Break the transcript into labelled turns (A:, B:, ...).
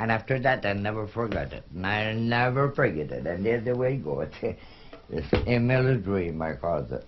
A: And after that, I never forgot it. And I never forget it. And that's the way it goes. it's Emile's dream, I call it.